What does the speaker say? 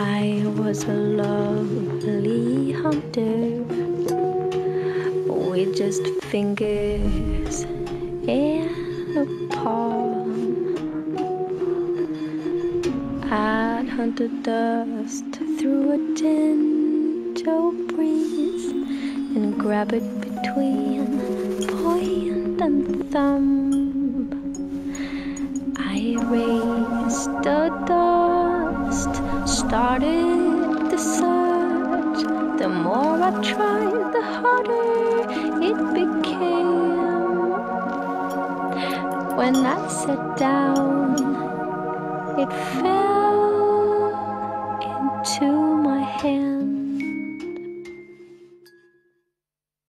I was a lonely hunter with just fingers and a palm. I'd hunt the dust through a gentle breeze and grab it between point and thumb. I raised the dog started the search, the more I tried, the harder it became. When I sat down, it fell into.